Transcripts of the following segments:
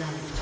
blood.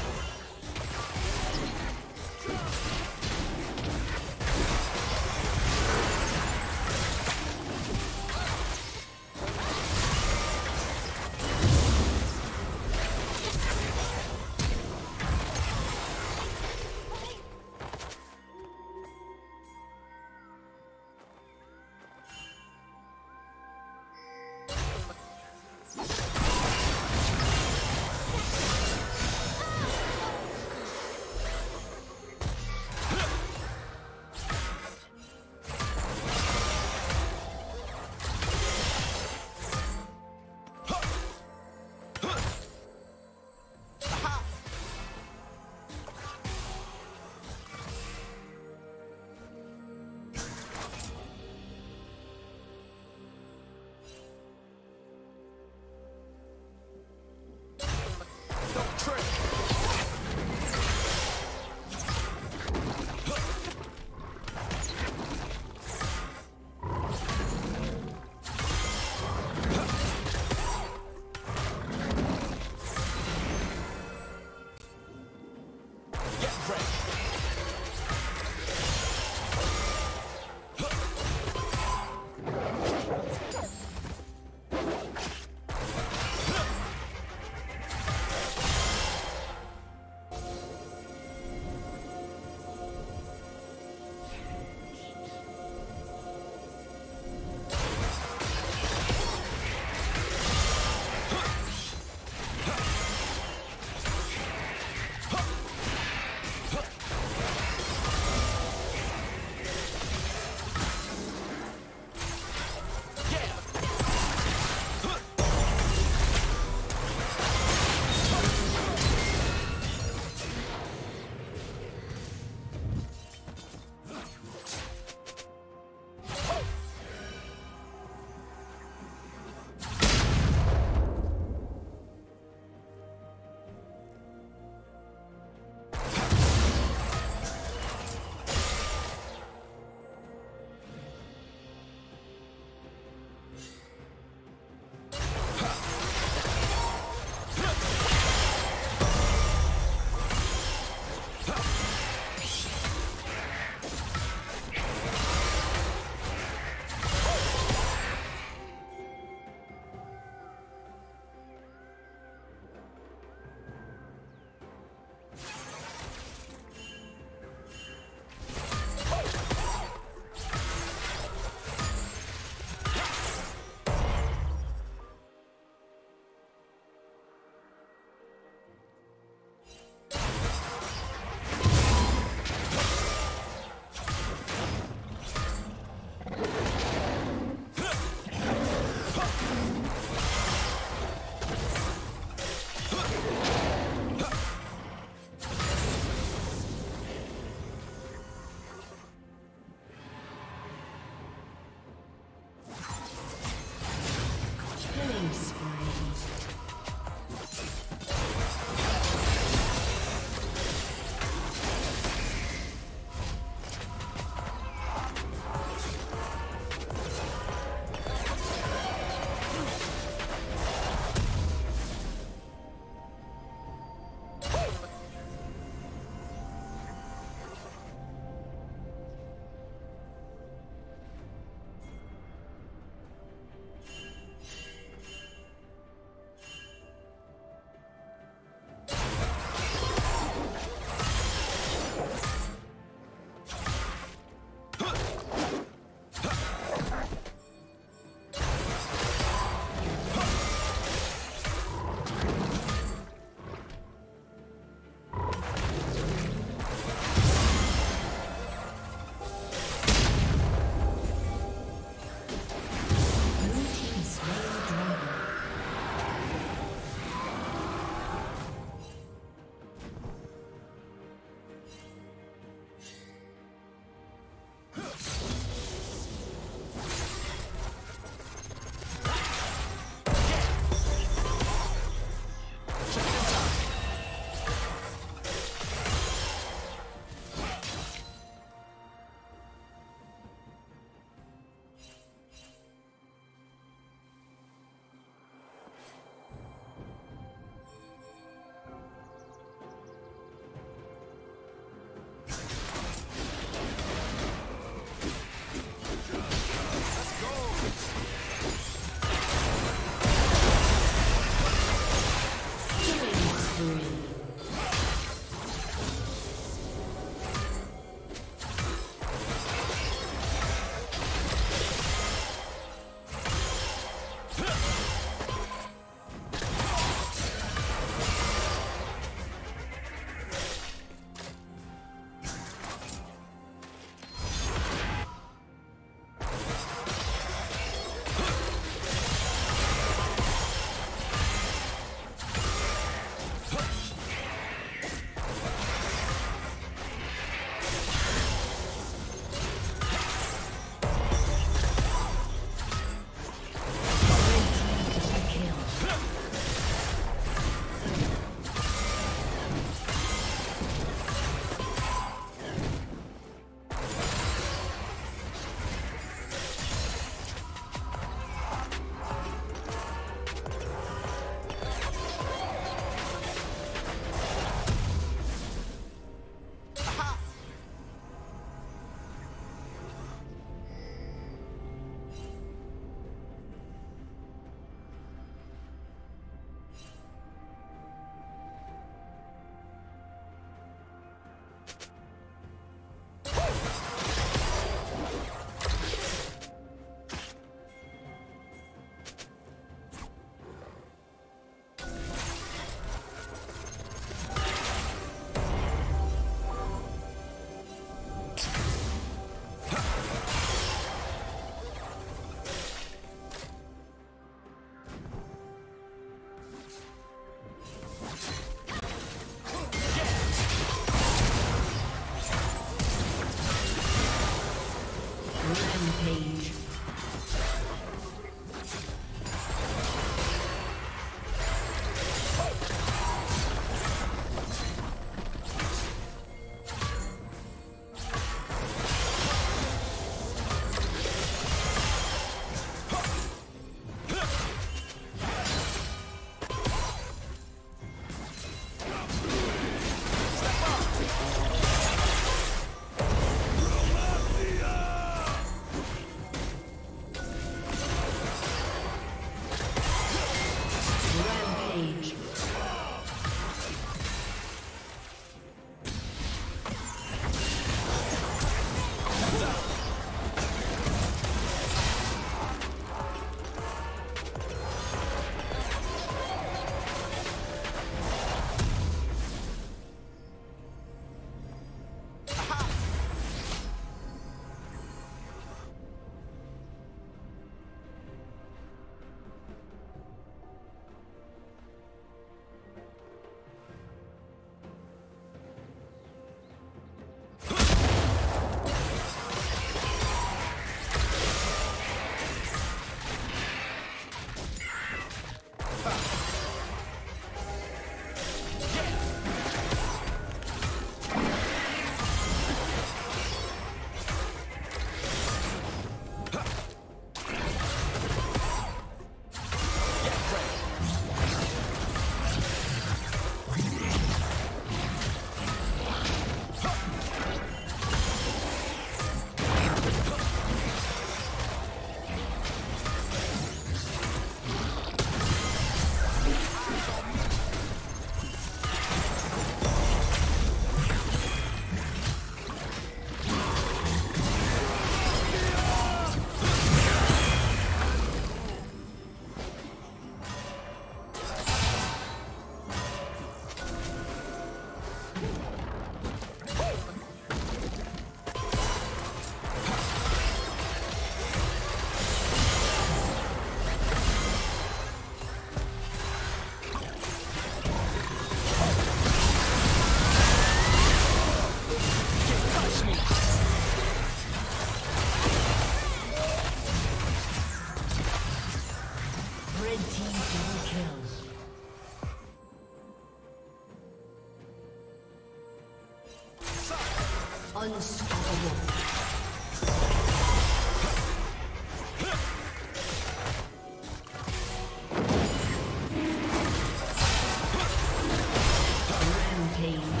slain.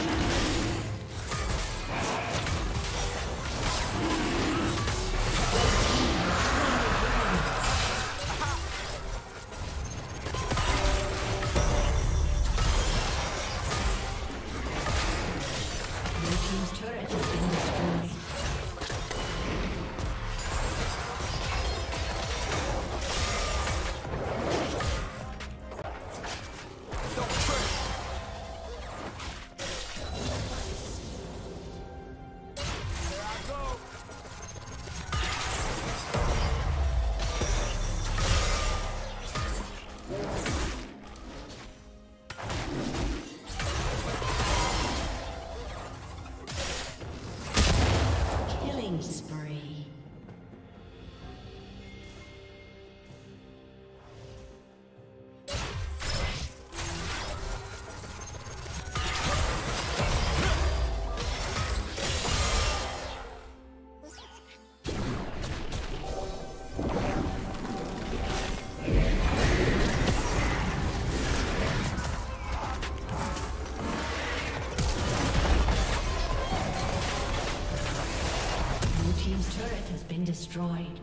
Destroyed.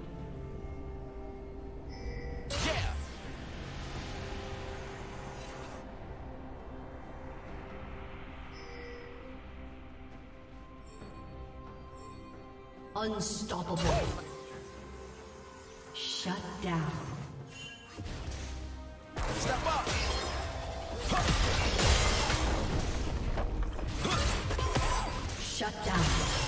Yeah. Unstoppable. Shut down. Step up. Shut down.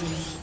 Been